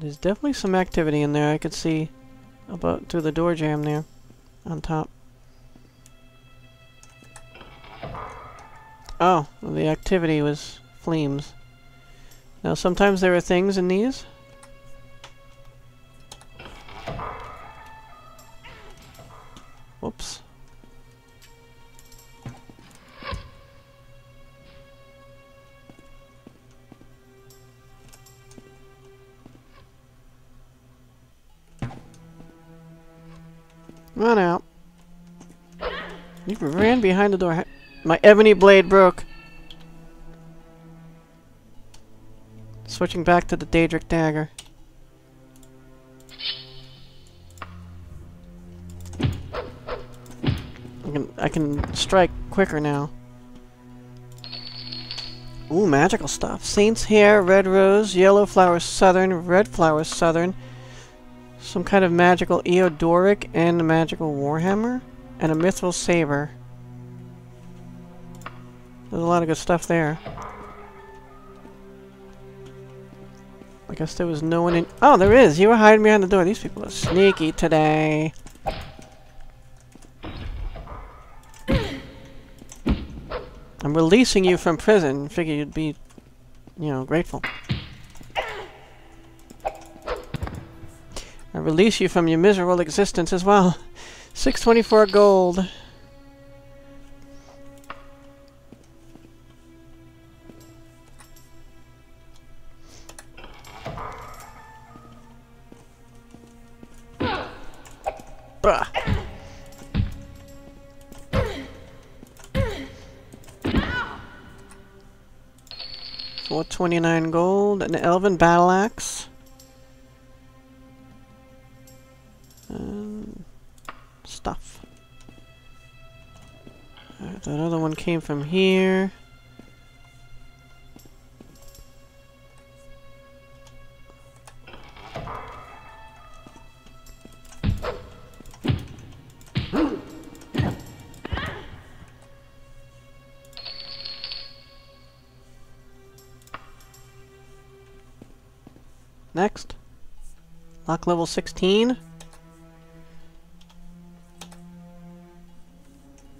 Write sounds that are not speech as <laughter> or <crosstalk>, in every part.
There's definitely some activity in there. I could see about through the door jam there on top. Oh, the activity was flames. Now, sometimes there are things in these. Whoops. Behind the door. My ebony blade broke. Switching back to the Daedric dagger. I can I can strike quicker now. Ooh, magical stuff. Saint's hair, red rose, yellow flower southern, red flower southern, some kind of magical Eodoric and a magical warhammer, and a mithril saber. There's a lot of good stuff there. I guess there was no one in- Oh, there is! You were hiding behind the door. These people are sneaky today. I'm releasing you from prison. Figure you'd be, you know, grateful. I release you from your miserable existence as well. <laughs> 624 gold. Bruh. Four twenty nine gold, an elven battle axe. And stuff. Alright, that other one came from here. Next. Lock level 16.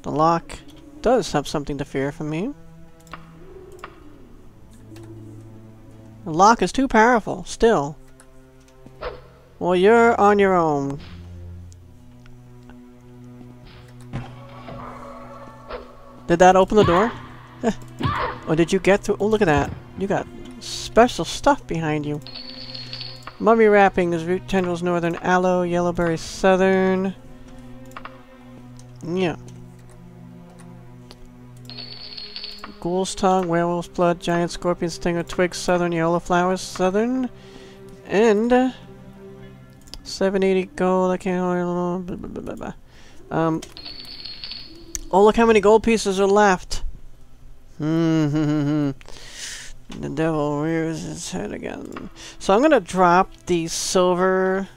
The lock does have something to fear from me. The lock is too powerful, still. Well, you're on your own. Did that open the door? <laughs> or did you get through? Oh, look at that. You got special stuff behind you. Mummy wrappings, root tendrils northern, aloe, yellowberry southern. Yeah. Ghoul's tongue, werewolf's blood, giant scorpion stinger, twig southern, yellow flowers southern. And... Uh, 780 gold, I can't... Blah, blah, blah, um... Oh, look how many gold pieces are left! Hmm, The devil rears his head again. So I'm gonna drop the silver...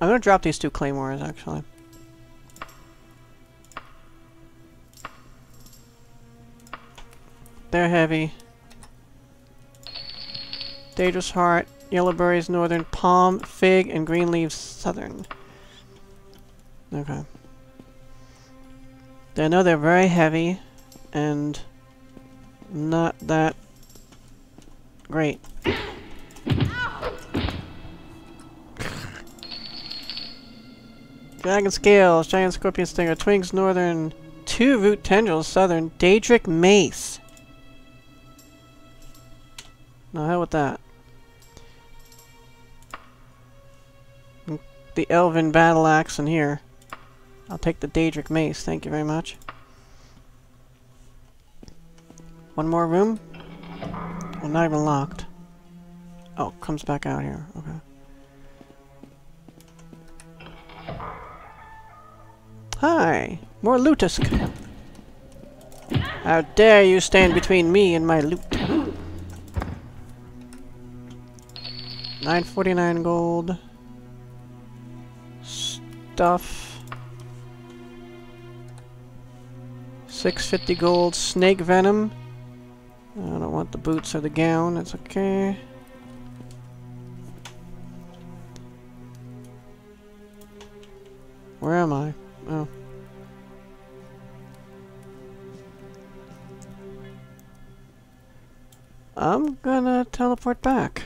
I'm gonna drop these two claymores, actually. They're heavy. Dangerous Heart, Yellow Berries Northern, Palm, Fig, and Green Leaves Southern. Okay. I know they're very heavy and not that great. Dragon Scales, Giant Scorpion Stinger, Twings Northern, Two Root Tendrils Southern, Daedric Mace. Now, how with that? The Elven Battle Axe in here. I'll take the Daedric Mace, thank you very much. One more room? Well, not even locked. Oh, comes back out here, okay. Hi! More lutesk! How dare you stand between me and my loot! 949 gold. Stuff. 650 gold. Snake venom. I don't want the boots or the gown, that's okay. Where am I? Oh. I'm gonna teleport back.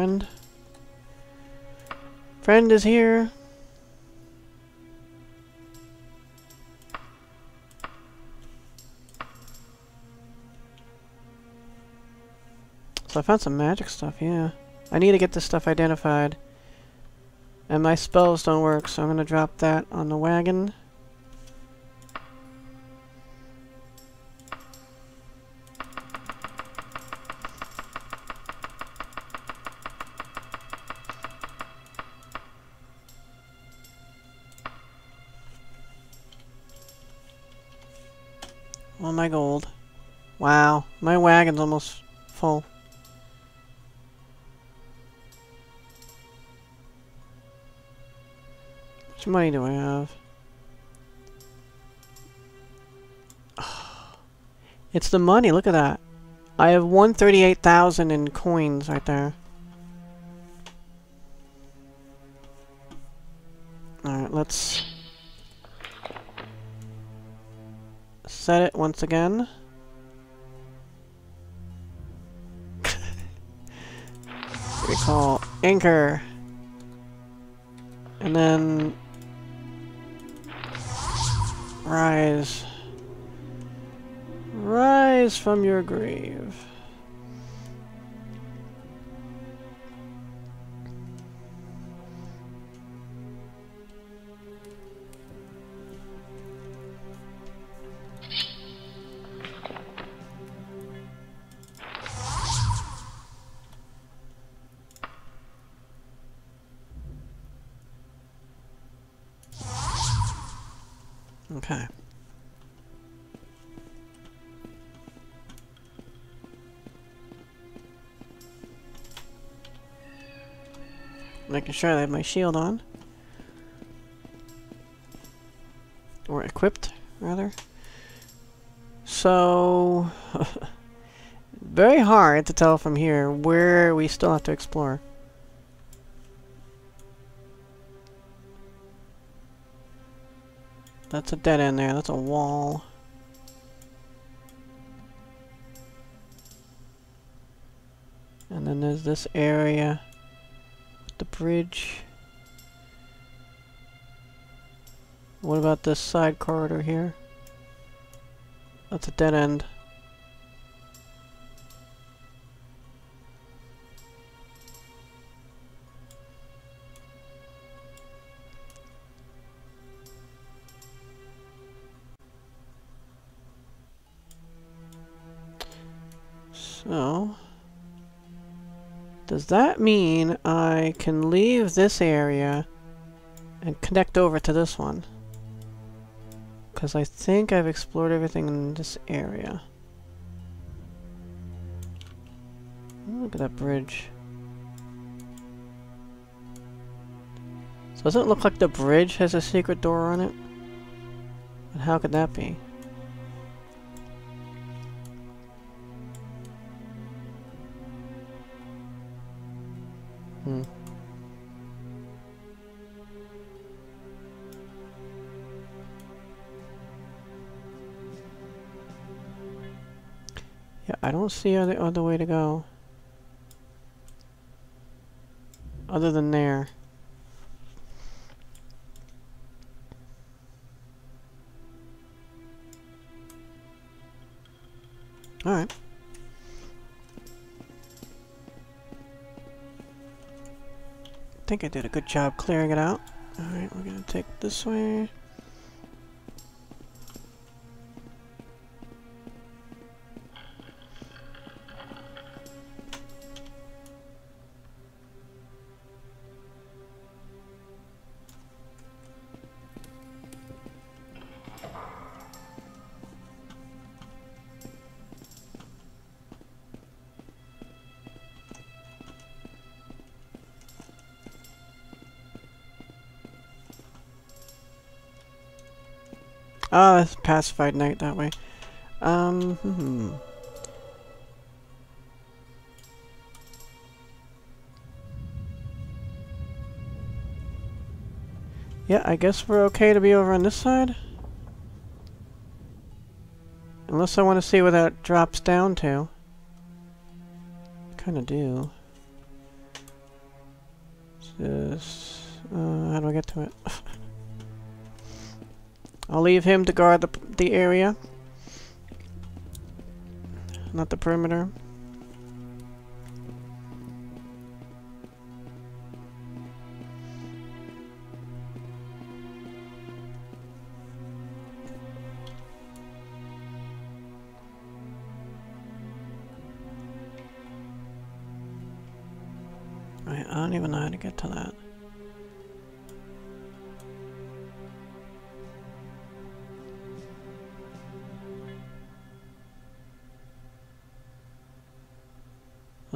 Friend. Friend is here. So I found some magic stuff, yeah. I need to get this stuff identified. And my spells don't work, so I'm gonna drop that on the wagon. Almost full. much money do I have? <sighs> It's the money, look at that. I have 138,000 in coins right there. Alright, let's set it once again. Call anchor. And then Rise. Rise from your grave. Sure I have my shield on. Or equipped, rather. So... <laughs> very hard to tell from here where we still have to explore. That's a dead end there. That's a wall. And then there's this area. The bridge. What about this side corridor here? That's a dead end. That mean I can leave this area and connect over to this one? Because I think I've explored everything in this area. Look at that bridge. So does it look like the bridge has a secret door on it? But how could that be? Hmm. Yeah, I don't see other other way to go. Other than there. Alright. Think I did a good job clearing it out. Alright, we're gonna take this way. Pacified knight that way. Um, hmm. Yeah, I guess we're okay to be over on this side. Unless I want to see where that drops down to. Kinda do. Just, uh, how do I get to it? <laughs> I'll leave him to guard the, the area. Not the perimeter. I don't even know how to get to that.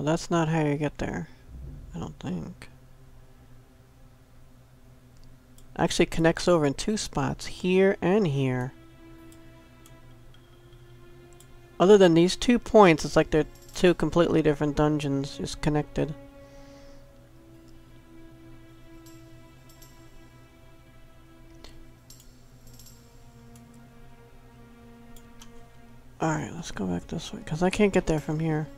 Well, that's not how you get there. I don't think. Actually connects over in two spots, here and here. Other than these two points, it's like they're two completely different dungeons, just connected. Alright, let's go back this way, because I can't get there from here.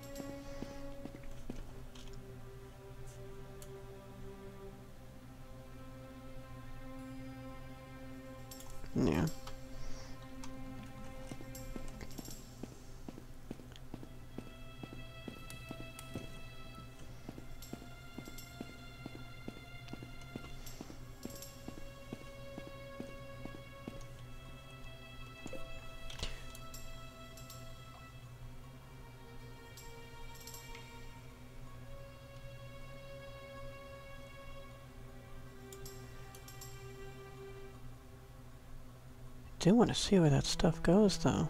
Do want to see where that stuff goes, though.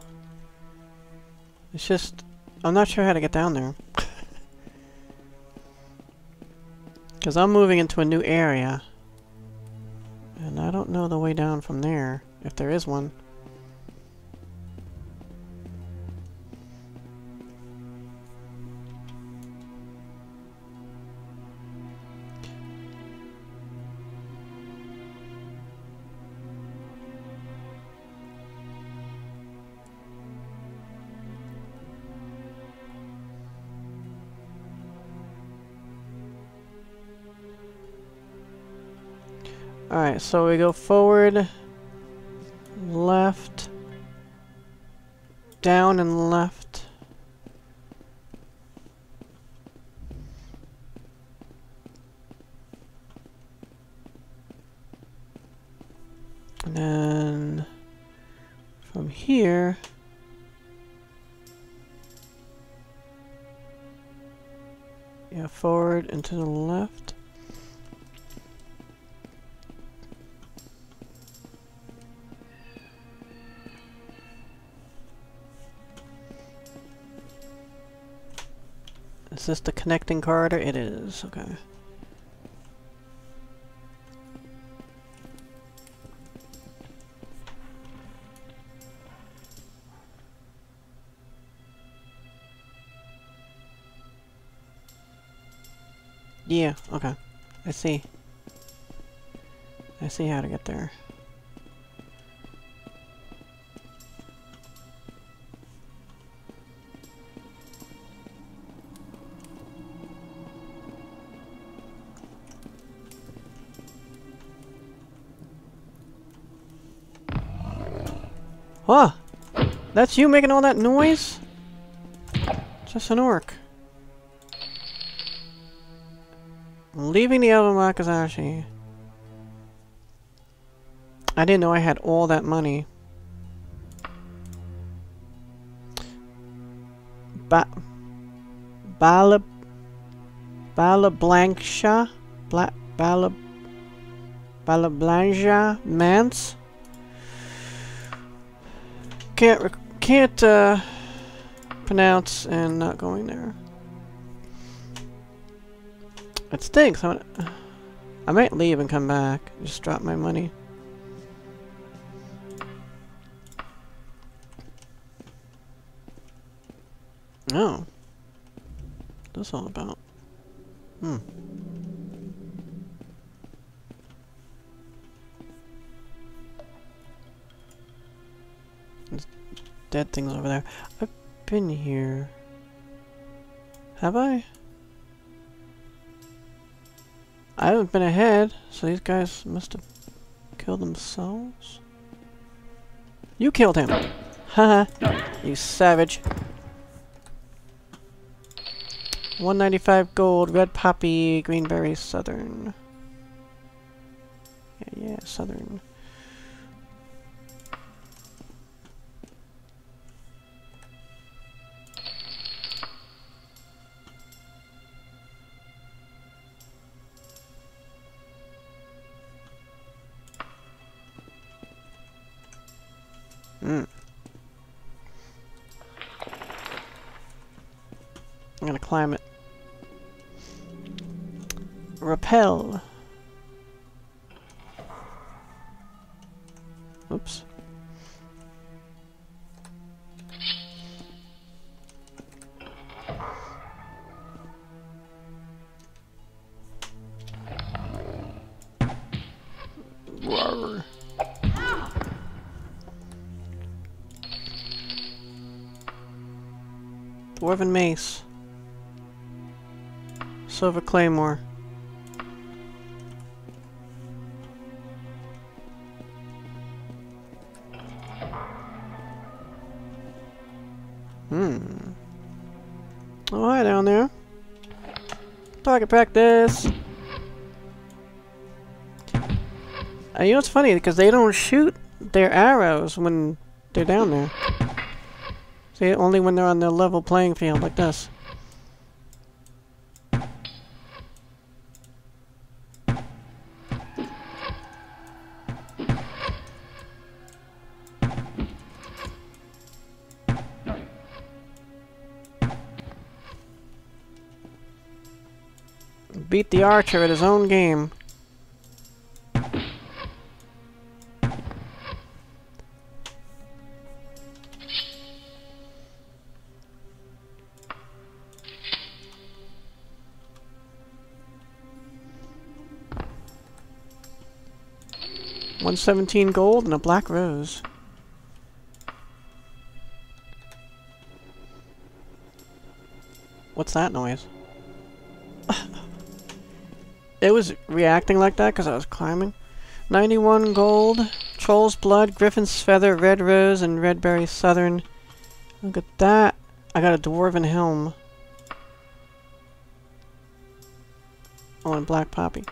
It's just... I'm not sure how to get down there. <laughs> Because I'm moving into a new area. And I don't know the way down from there, if there is one. Alright, so we go forward, left, down and left. And then from here, yeah, forward and to the left. Connecting corridor? It is, okay. Yeah, okay. I see. I see how to get there. Huh? That's you making all that noise? Just an orc. Leaving the Elven Wakizashi. I didn't know I had all that money. Ba... Bala... Bala Blanksha? Bla... Bala... Bala? Mance? Can't can't uh, pronounce and not going there. It stinks. I, I might leave and come back. Just drop my money. Oh. That's all about. Hmm. Dead things over there. I've been here. Have I? I haven't been ahead, so these guys must have killed themselves. You killed him! Haha, you savage. 195 gold, red poppy, greenberry, southern. Yeah, yeah, southern. I'm gonna climb it. Repel. Dwarven Mace. Silver Claymore. Hmm. Oh, hi down there. Target practice! Uh, you know what's funny? Because they don't shoot their arrows when they're down there. See, only when they're on the level playing field like this. Beat the archer at his own game. One seventeen gold and a black rose. What's that noise? <laughs> it was reacting like that because I was climbing. 91 gold, Troll's Blood, Griffin's Feather, Red Rose, and Red Berry Southern. Look at that. I got a Dwarven Helm. Oh, and Black Poppy.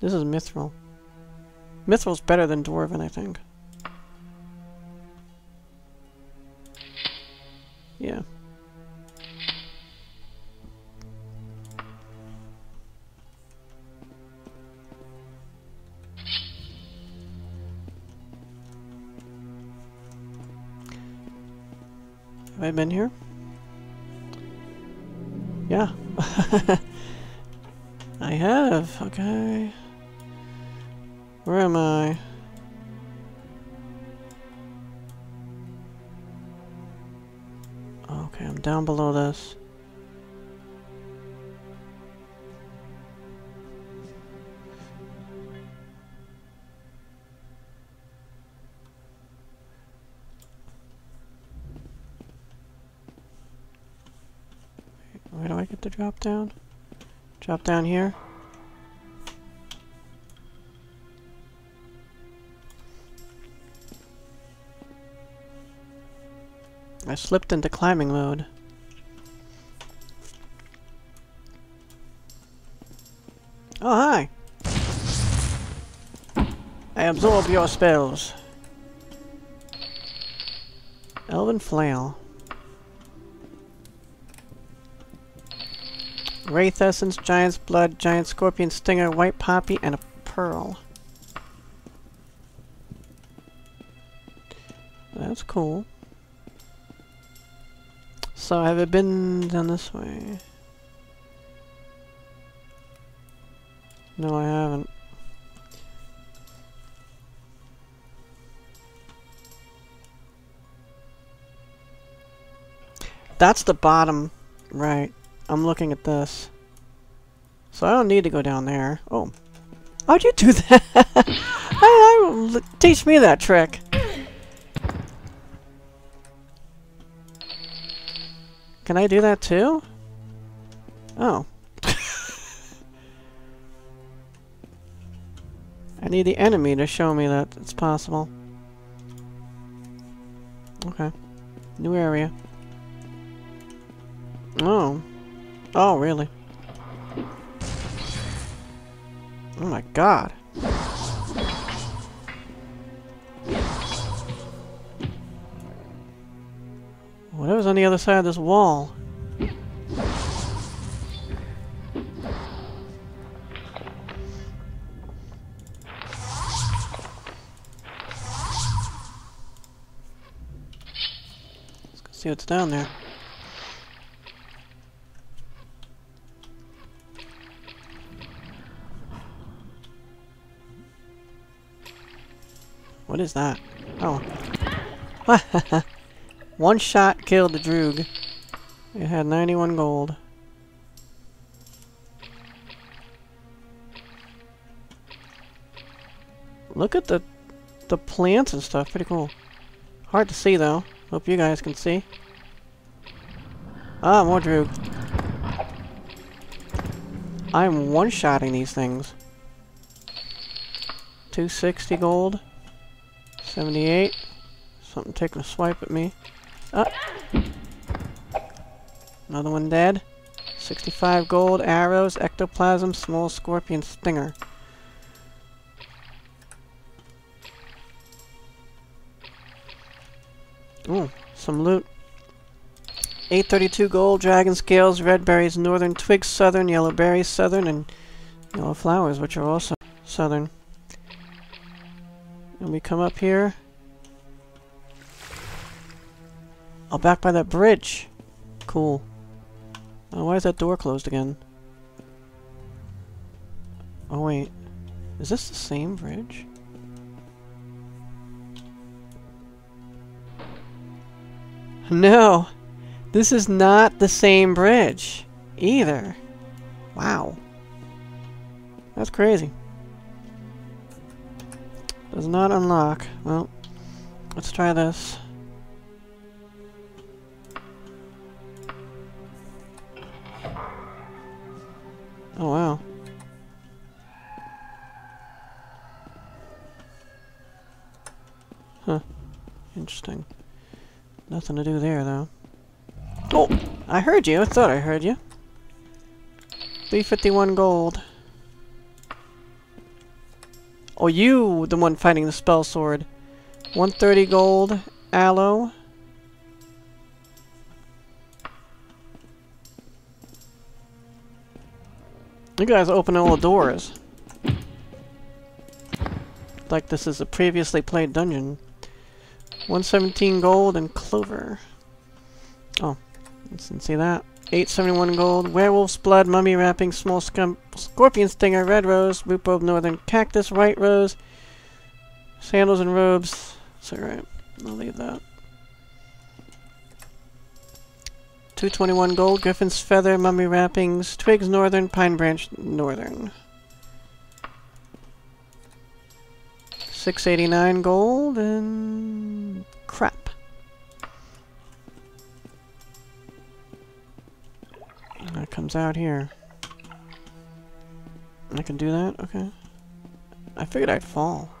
This is Mithril. Mithril's better than Dwarven, I think. Yeah. Have I been here? Yeah. <laughs> I have, okay. Where am I? Okay, I'm down below this. Where do I get the drop down? Drop down here? I slipped into climbing mode. Oh, hi! I absorb your spells. Elven Flail. Wraith Essence, Giant's Blood, Giant Scorpion Stinger, White Poppy, and a Pearl. That's cool. So have I been down this way? No, I haven't. that's the bottom right. I'm looking at this. So I don't need to go down there. Oh. How'd you do <laughs> that? <laughs> I, I, teach me that trick. Can I do that too? Oh. I need the enemy to show me that it's possible. Okay. New area. Oh. Oh, really? Oh my god. Whatever's on the other side of this wall? Let's see what's down there. What is that? Oh. <laughs> <laughs> One shot killed the Dreugh. It had 91 gold. Look at the the plants and stuff. Pretty cool. Hard to see though. Hope you guys can see. Ah, more Dreugh. I'm one-shotting these things. 260 gold. 78. Something taking a swipe at me. Ah. Another one dead. 65 gold, arrows, ectoplasm, small scorpion stinger. Ooh, some loot. 832 gold, dragon scales, red berries, northern twigs, southern, yellow berries, southern, and yellow flowers, which are also southern. And we come up here. Oh, back by that bridge. Cool. Oh, why is that door closed again? Oh, wait. Is this the same bridge? No! This is not the same bridge. Either. Wow. That's crazy. Does not unlock. Well, let's try this. Oh, wow. Huh. Interesting. Nothing to do there, though. Oh! I heard you. I thought I heard you. 351 gold. Oh, you, the one fighting the spell sword. 130 gold, aloe. You guys open all the doors. Like this is a previously played dungeon. 117 gold and clover. Oh, didn't see that. 871 gold, werewolf's blood, mummy wrapping, small scum, scorpion stinger, red rose, bulb northern cactus, white rose, sandals and robes. That's alright. I'll leave that. 221 gold, griffin's feather, mummy wrappings, twigs northern, pine branch northern. 689 gold and crap. That comes out here. I can do that? Okay. I figured I'd fall.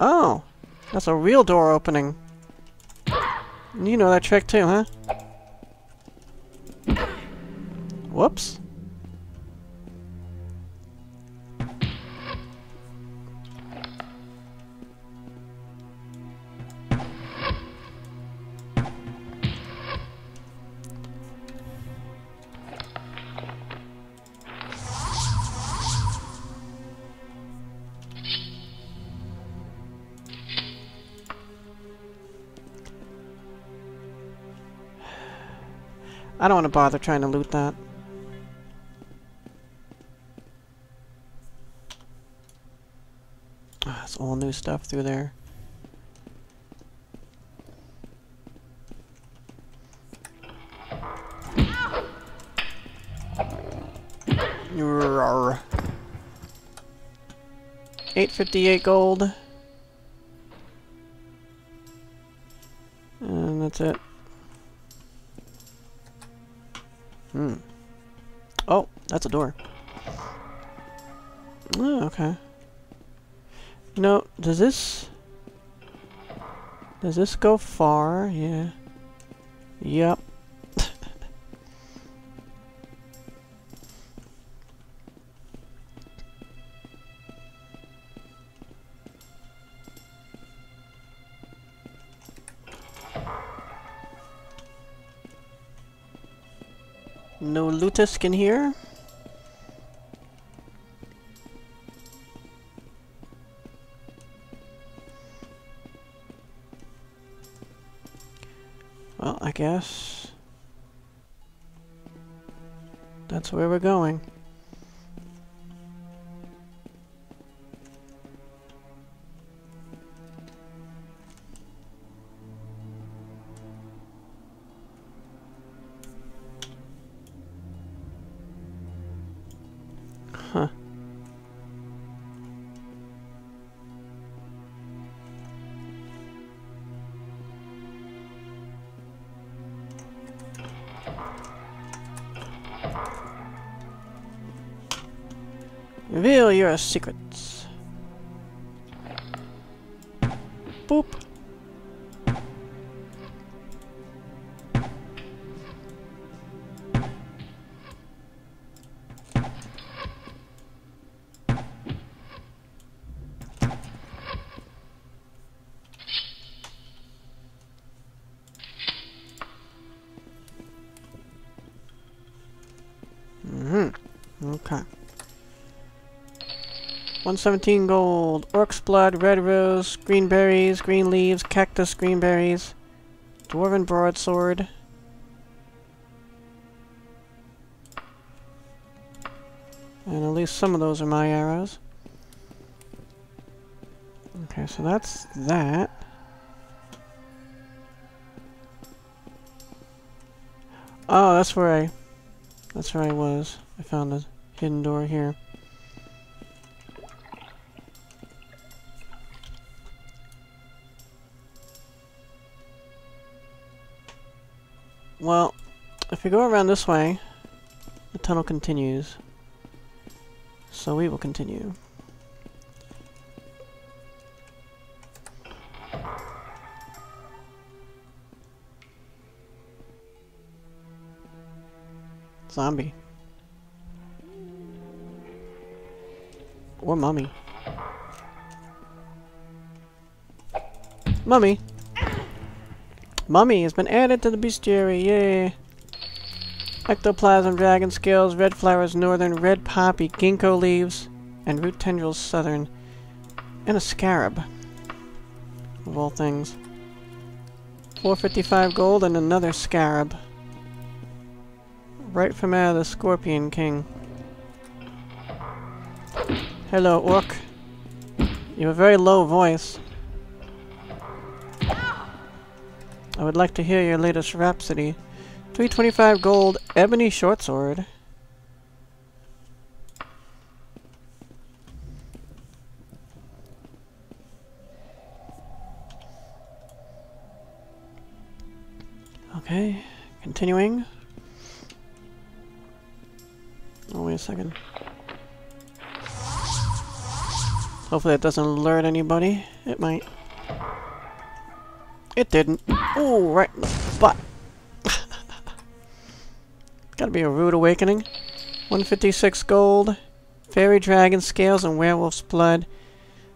Oh! That's a real door opening. You know that trick too, huh? Whoops. bother trying to loot that. Ah, oh, that's all new stuff through there. Roar. 858 gold. And that's it. Hmm. Oh, that's a door. Oh, okay. No, does this... Does this go far? Yeah. Yep. Lutesk in here. Well, I guess that's where we're going. Huh. Reveal your secrets. 117 gold, orc's blood, red rose, green berries, green leaves, cactus, green berries, dwarven broadsword. And at least some of those are my arrows. Okay, so that's that. Oh, that's where I... That's where I was. I found a hidden door here. Well, if we go around this way, the tunnel continues. So we will continue. Zombie. Or mummy. Mummy! Mummy has been added to the bestiary, yay! Ectoplasm, dragon scales, red flowers northern, red poppy, ginkgo leaves, and root tendrils southern, and a scarab. Of all things. 455 gold and another scarab. Right from out of the Scorpion King. Hello, Orc. You have a very low voice. I would like to hear your latest rhapsody. 325 gold, ebony short sword. Okay, continuing. Oh, wait a second. Hopefully that doesn't alert anybody. It might. It didn't. Oh, right in the butt. <laughs> Gotta be a rude awakening. 156 gold. Fairy dragon scales and werewolf's blood.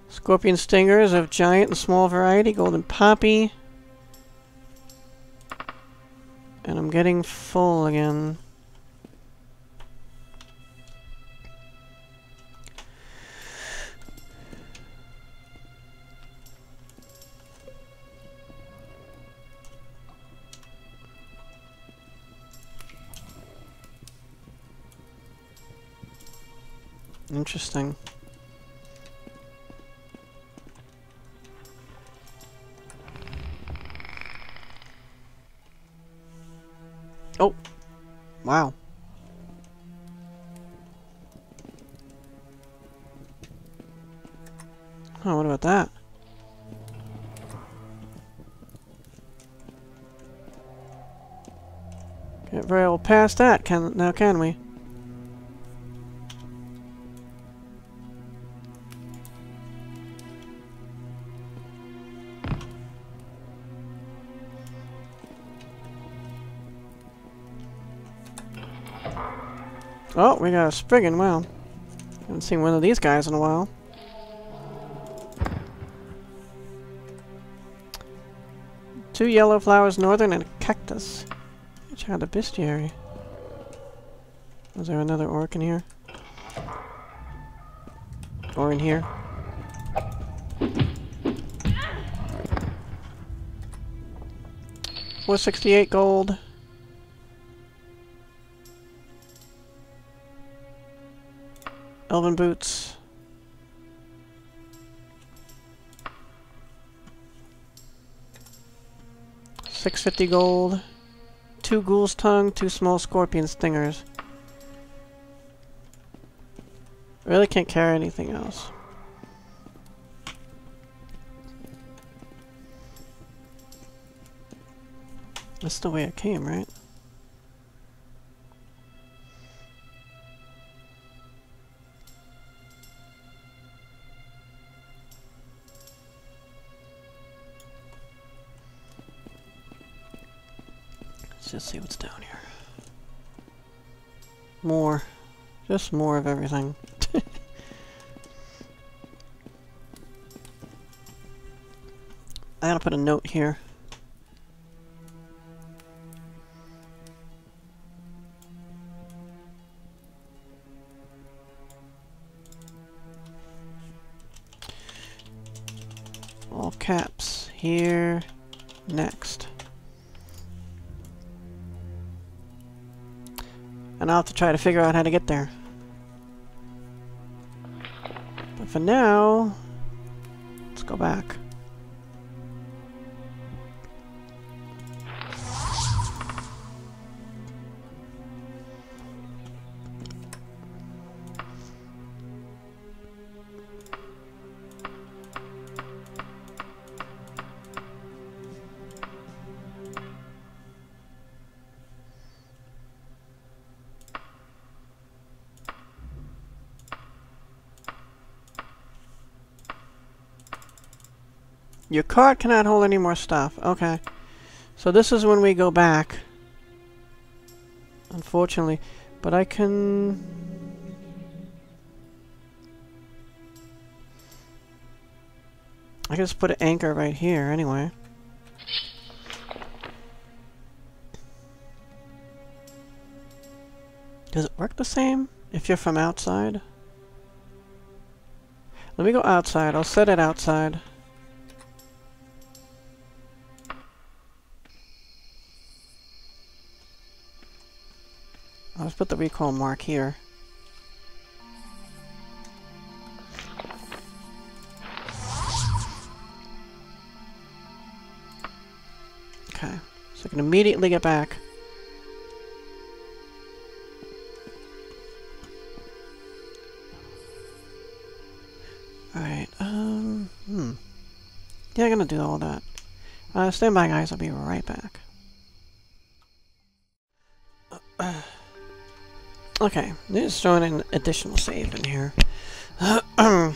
Scorpion stingers of giant and small variety. Golden poppy. And I'm getting full again. Interesting. Oh! Wow. Oh, what about that? Can't very well past that, can now can we? Oh, we got a Spriggan, wow. Haven't seen one of these guys in a while. Two yellow flowers northern and a cactus. Check out the bestiary. Was there another orc in here? Or in here? Four sixty-eight gold. Elven boots. Six fifty gold. Two ghoul's tongue, two small scorpion stingers. Really can't carry anything else. That's the way it came, right? Just see what's down here. More. Just more of everything. <laughs> I gotta put a note here. All caps. Here. Next. And I'll have to try to figure out how to get there. But for now, let's go back. Your cart cannot hold any more stuff. Okay. So this is when we go back. Unfortunately. But I can... I can just put an anchor right here anyway. Does it work the same if you're from outside? Let me go outside. I'll set it outside. Put the recall mark here. Okay, so I can immediately get back. Alright, um, hmm. Yeah, I'm gonna do all that. Uh, stand by guys, I'll be right back. Okay, just throwing an additional save in here. <clears throat> uh,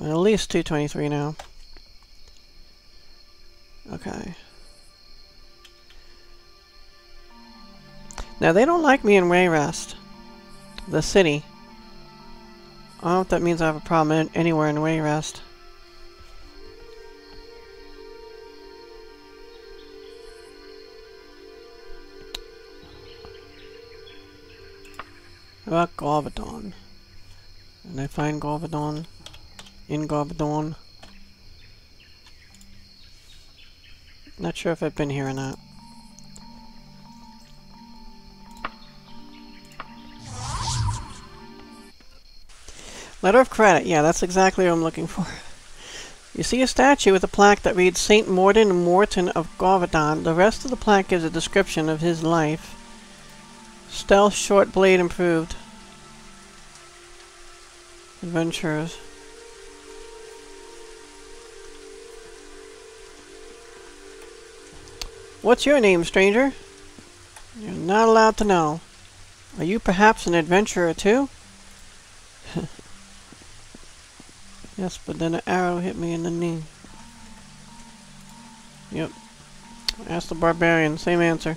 at least 223 now. Okay. Now, they don't like me in Wayrest. The city. I don't know if that means I have a problem anywhere in Wayrest. About Gauvedon? And I find Gauvedon in Gauvedon. Not sure if I've been here or not. Letter of credit. Yeah, that's exactly what I'm looking for. You see a statue with a plaque that reads Saint Morden Morton of Gauvedon. The rest of the plaque gives a description of his life. Stealth short blade improved. Adventurers. What's your name, stranger? You're not allowed to know. Are you perhaps an adventurer too? <laughs> yes, but then an arrow hit me in the knee. Yep. Ask the barbarian, same answer.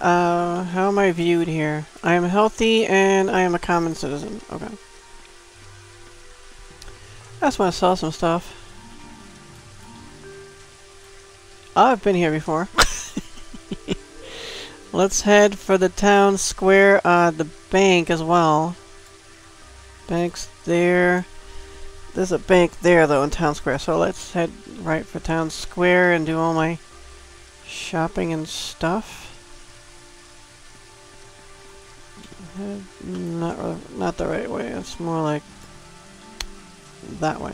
Uh, how am I viewed here? I am healthy and I am a common citizen. Okay. I just want to sell some stuff. I've been here before. <laughs> Let's head for the town square, uh, the bank as well. Bank's there. There's a bank there, though, in town square, so let's head right for town square and do all my shopping and stuff. Mm-hmm. Not, not the right way, it's more like that way.